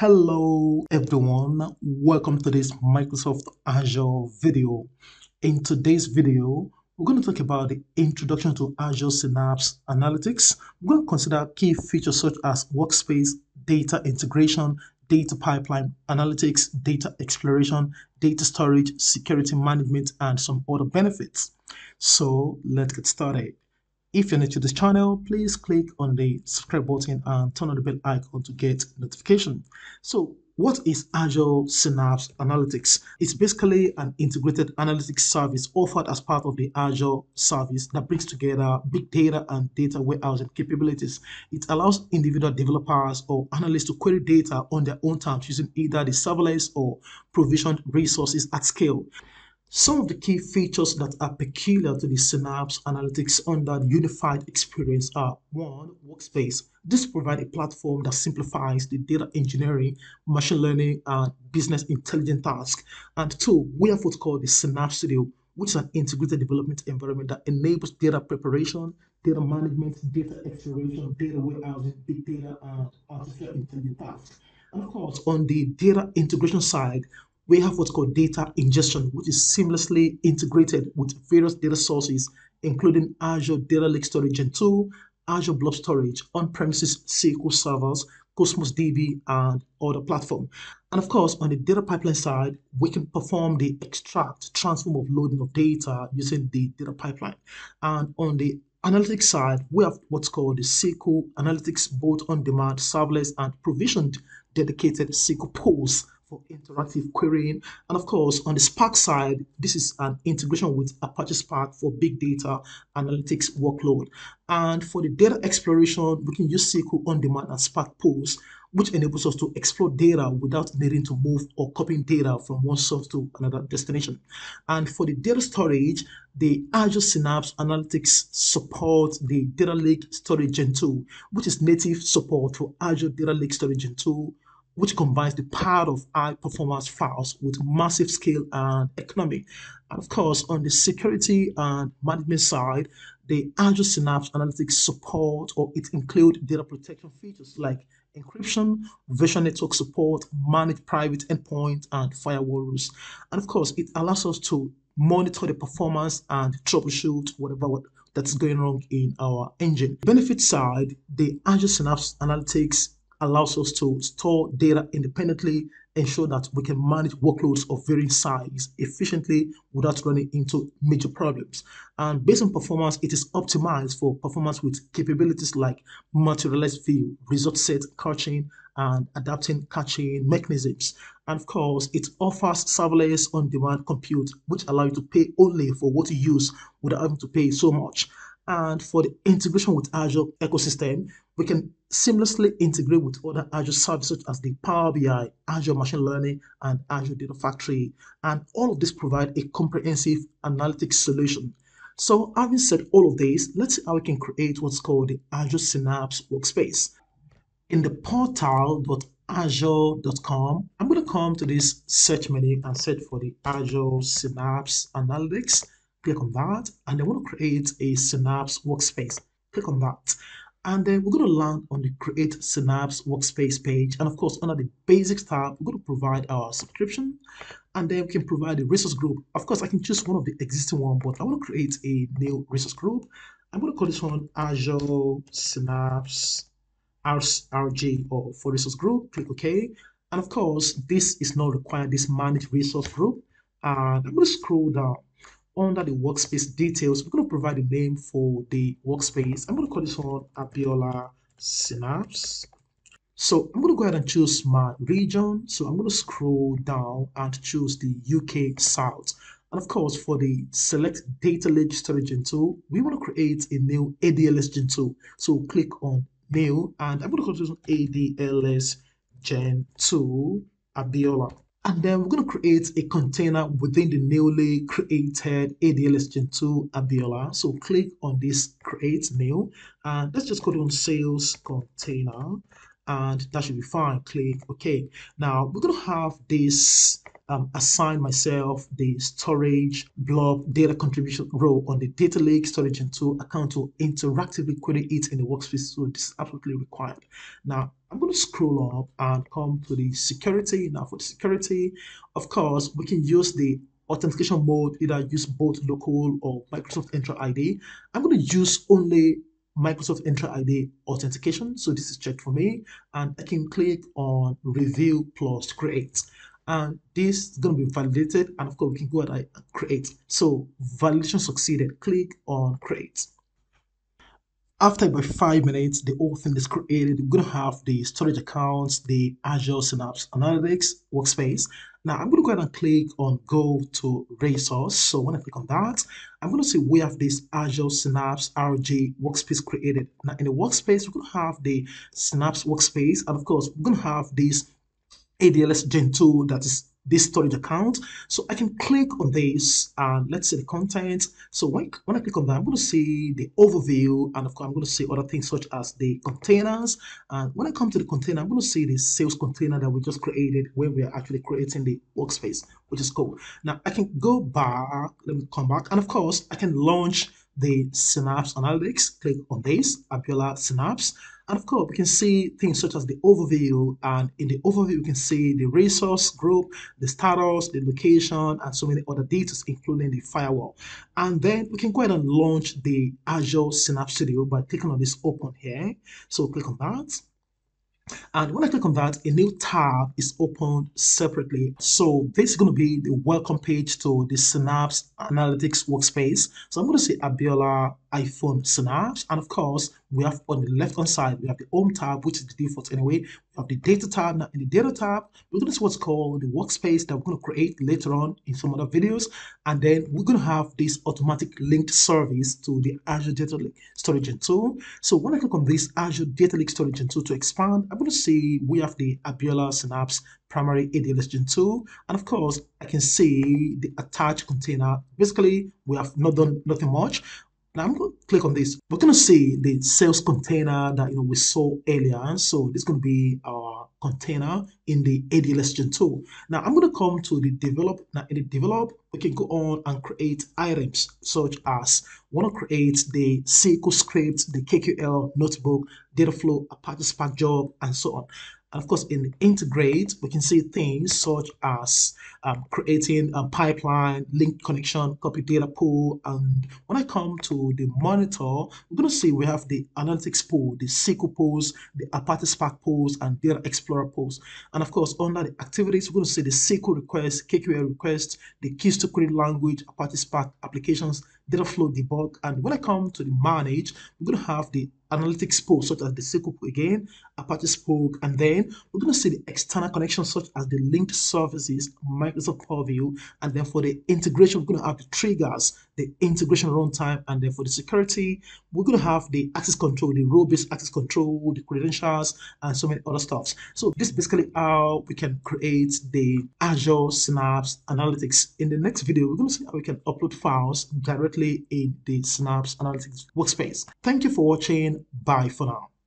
Hello everyone, welcome to this Microsoft Azure video. In today's video, we're going to talk about the introduction to Azure Synapse Analytics. We're going to consider key features such as workspace, data integration, data pipeline analytics, data exploration, data storage, security management, and some other benefits. So let's get started. If you're new to this channel, please click on the subscribe button and turn on the bell icon to get notification. So what is Azure Synapse Analytics? It's basically an integrated analytics service offered as part of the Azure service that brings together big data and data warehousing capabilities. It allows individual developers or analysts to query data on their own terms using either the serverless or provisioned resources at scale. Some of the key features that are peculiar to the Synapse Analytics under the unified experience are one, Workspace. This provides a platform that simplifies the data engineering, machine learning, and business intelligence tasks. And two, we have what's called the Synapse Studio, which is an integrated development environment that enables data preparation, data management, data exploration, data warehousing, big data, and artificial intelligence tasks. And of course, on the data integration side, we have what's called data ingestion, which is seamlessly integrated with various data sources, including Azure Data Lake Storage Gen 2, Azure Blob Storage, on-premises SQL servers, Cosmos DB, and other platform. And of course, on the data pipeline side, we can perform the extract, transform of loading of data using the data pipeline. And on the analytics side, we have what's called the SQL Analytics, both on-demand, serverless, and provisioned dedicated SQL pools for interactive querying. And of course, on the Spark side, this is an integration with Apache Spark for big data analytics workload. And for the data exploration, we can use SQL on demand and Spark pools, which enables us to explore data without needing to move or copying data from one source to another destination. And for the data storage, the Azure Synapse Analytics supports the Data Lake Storage Gen 2, which is native support for Azure Data Lake Storage Gen 2 which combines the power of high performance files with massive scale and economy. And of course, on the security and management side, the Azure Synapse Analytics support or it include data protection features like encryption, virtual network support, manage private endpoint, and firewall rules. And of course, it allows us to monitor the performance and troubleshoot whatever that's going wrong in our engine. Benefit side, the Azure Synapse Analytics allows us to store data independently, ensure that we can manage workloads of varying size efficiently without running into major problems. And based on performance, it is optimized for performance with capabilities like materialized view, result set caching, and adapting caching mechanisms. And of course, it offers serverless on-demand compute, which allow you to pay only for what you use without having to pay so much. And for the integration with Azure ecosystem, we can seamlessly integrate with other Azure services such as the Power BI, Azure Machine Learning, and Azure Data Factory. And all of this provide a comprehensive analytics solution. So having said all of this, let's see how we can create what's called the Azure Synapse Workspace. In the portal.azure.com, I'm going to come to this search menu and search for the Azure Synapse Analytics click on that and we want to create a synapse workspace. Click on that. And then we're going to land on the create synapse workspace page. And of course under the basics tab we're going to provide our subscription. And then we can provide a resource group. Of course i can choose one of the existing one but i want to create a new resource group. I'm going to call this one azure synapse rg or for resource group. Click ok. And of course this is not required. This manage resource group. And i'm going to scroll down under the workspace details, we're going to provide a name for the workspace. I'm going to call this one Abiola Synapse. So I'm going to go ahead and choose my region. So I'm going to scroll down and choose the UK South. And of course, for the select data lake storage gen 2, we want to create a new ADLS gen 2. So click on new and I'm going to call this one ADLS gen 2 Abiola and then we're going to create a container within the newly created ADLS Gen 2 Abiola. So click on this create new and let's just go on sales container and that should be fine. Click OK. Now we're going to have this um, assign myself the storage blob data contribution role on the data lake storage into account to interactively query it in the workspace. So this is absolutely required. Now I'm going to scroll up and come to the security. Now for the security, of course, we can use the authentication mode, either use both local or Microsoft Entra ID. I'm going to use only Microsoft Entra ID authentication. So this is checked for me and I can click on review plus create and this is going to be validated and of course we can go ahead and create. So validation succeeded, click on create. After about five minutes, the whole thing is created. We're going to have the storage accounts, the Azure Synapse Analytics workspace. Now I'm going to go ahead and click on go to resource. So when I click on that, I'm going to see we have this Azure Synapse RG workspace created. Now in the workspace, we're going to have the Synapse workspace. And of course, we're going to have this ADLS Gen 2 that is this storage account. So I can click on this and let's see the content. So when, when I click on that, I'm going to see the overview and of course I'm going to see other things such as the containers. And when I come to the container, I'm going to see the sales container that we just created when we are actually creating the workspace, which is cool. Now I can go back, let me come back. And of course I can launch the Synapse Analytics. Click on this, Abiola Synapse. And of course, we can see things such as the overview. And in the overview, we can see the resource group, the status, the location, and so many other details, including the firewall. And then we can go ahead and launch the Azure Synapse Studio by clicking on this open here. So click on that. And when I click on that, a new tab is opened separately. So this is going to be the welcome page to the Synapse Analytics workspace. So I'm going to say Abiola hyphen Synapse. And of course, we have on the left hand side, we have the home tab, which is the default anyway. We have the data tab. Now in the data tab, we're going to see what's called the workspace that we're going to create later on in some other videos. And then we're going to have this automatic linked service to the Azure Data Lake Storage Gen 2. So when I click on this Azure Data Lake Storage Gen 2 to expand, I'm going to see we have the Abiola Synapse primary ADLS Gen 2. And of course, I can see the attached container. Basically, we have not done nothing much. Now I'm going to click on this. We're going to see the sales container that you know we saw earlier. So this is going to be our container in the ADLS Gen 2. Now I'm going to come to the develop. Now in the develop, we can go on and create items such as want to create the SQL script, the KQL notebook, data flow, Apache Spark job, and so on. And of course, in integrate, we can see things such as um, creating a pipeline, link connection, copy data tool. And when I come to the monitor, we're going to see we have the analytics pool, the SQL pools, the Apache Spark pools, and Data Explorer pools. And of course, under the activities, we're going to see the SQL request, KQL request, the Kusto query language, Apache Spark applications, data flow debug. And when I come to the manage, we're going to have the analytics spoke such as the SQL again, Apache Spark, and then we're going to see the external connections such as the linked services, Microsoft Purview, and then for the integration, we're going to have the triggers, the integration runtime, and then for the security, we're going to have the access control, the role-based access control, the credentials, and so many other stuffs. So this is basically how we can create the Azure Synapse Analytics. In the next video, we're going to see how we can upload files directly in the Synapse Analytics workspace. Thank you for watching. Bye for now.